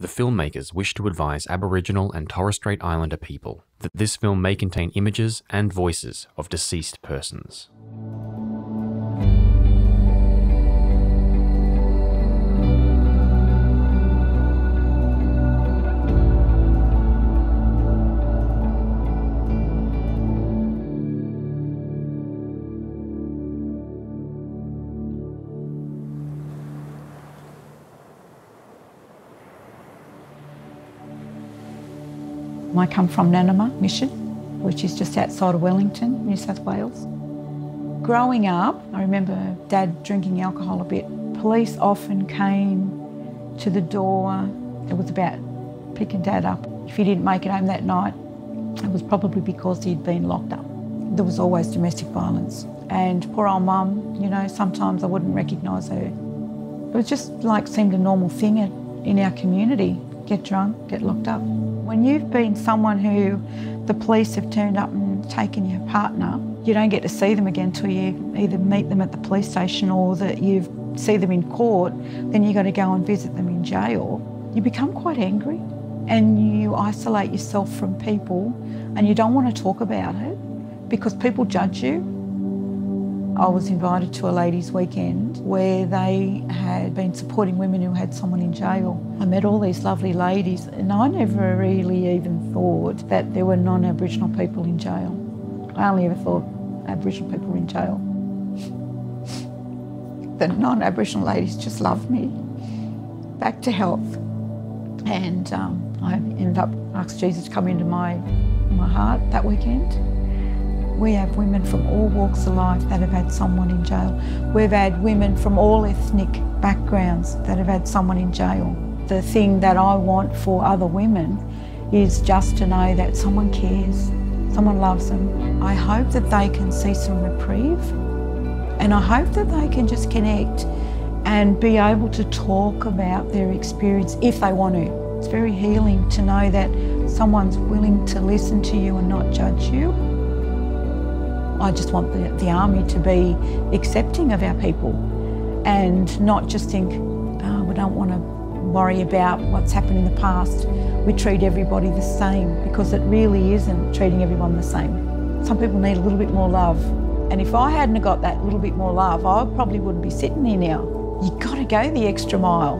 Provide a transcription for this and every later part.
The filmmakers wish to advise Aboriginal and Torres Strait Islander people that this film may contain images and voices of deceased persons. I come from Nanima Mission, which is just outside of Wellington, New South Wales. Growing up, I remember Dad drinking alcohol a bit. Police often came to the door. It was about picking Dad up. If he didn't make it home that night, it was probably because he'd been locked up. There was always domestic violence. And poor old mum, you know, sometimes I wouldn't recognise her. It was just like seemed a normal thing in our community. Get drunk, get locked up. When you've been someone who the police have turned up and taken your partner, you don't get to see them again until you either meet them at the police station or that you see them in court, then you've got to go and visit them in jail. You become quite angry and you isolate yourself from people and you don't want to talk about it because people judge you I was invited to a ladies' weekend where they had been supporting women who had someone in jail. I met all these lovely ladies, and I never really even thought that there were non Aboriginal people in jail. I only ever thought Aboriginal people were in jail. the non Aboriginal ladies just loved me. Back to health. And um, I ended up asking Jesus to come into my, my heart that weekend. We have women from all walks of life that have had someone in jail. We've had women from all ethnic backgrounds that have had someone in jail. The thing that I want for other women is just to know that someone cares, someone loves them. I hope that they can see some reprieve and I hope that they can just connect and be able to talk about their experience if they want to. It's very healing to know that someone's willing to listen to you and not judge you. I just want the, the army to be accepting of our people and not just think, oh, we don't want to worry about what's happened in the past. We treat everybody the same because it really isn't treating everyone the same. Some people need a little bit more love. And if I hadn't got that little bit more love, I probably wouldn't be sitting here now. You've got to go the extra mile.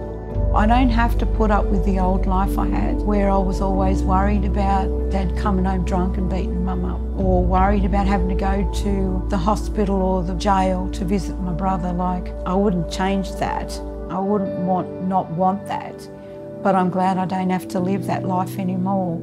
I don't have to put up with the old life I had where I was always worried about dad coming home drunk and beating mum up or worried about having to go to the hospital or the jail to visit my brother. Like, I wouldn't change that. I wouldn't want, not want that. But I'm glad I don't have to live that life anymore.